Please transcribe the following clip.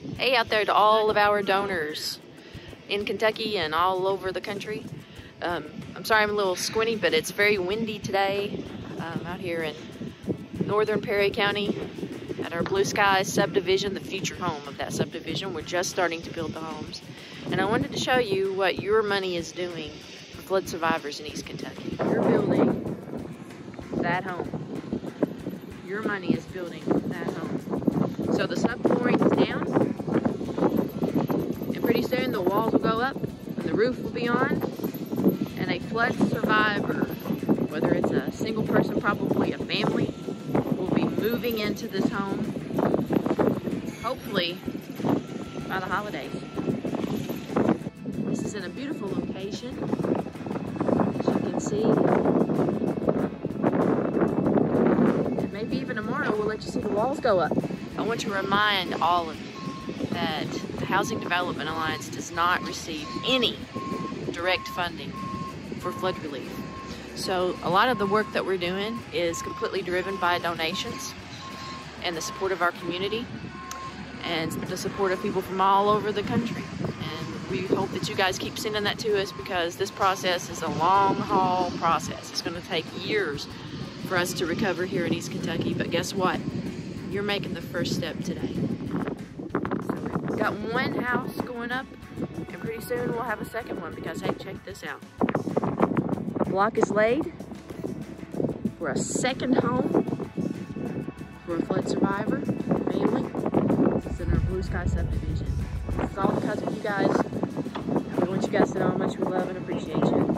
Hey out there to all of our donors in Kentucky and all over the country. Um, I'm sorry I'm a little squinty, but it's very windy today um, out here in northern Perry County at our Blue Sky subdivision, the future home of that subdivision. We're just starting to build the homes. And I wanted to show you what your money is doing for flood survivors in East Kentucky. You're building that home. Your money is building that home. So the subflooring is down, pretty soon the walls will go up, and the roof will be on, and a flood survivor, whether it's a single person, probably a family, will be moving into this home, hopefully by the holidays. This is in a beautiful location, as you can see. And maybe even tomorrow we'll let you see the walls go up. I want to remind all of you that Housing Development Alliance does not receive any direct funding for flood relief. So a lot of the work that we're doing is completely driven by donations and the support of our community and the support of people from all over the country. And we hope that you guys keep sending that to us because this process is a long haul process. It's going to take years for us to recover here in East Kentucky. But guess what? You're making the first step today. Got one house going up and pretty soon we'll have a second one because hey, check this out—the Block is laid for a second home for a flood survivor family. This is in our Blue Sky subdivision. Is all because of you guys. We want you guys to know how much we love and appreciate you.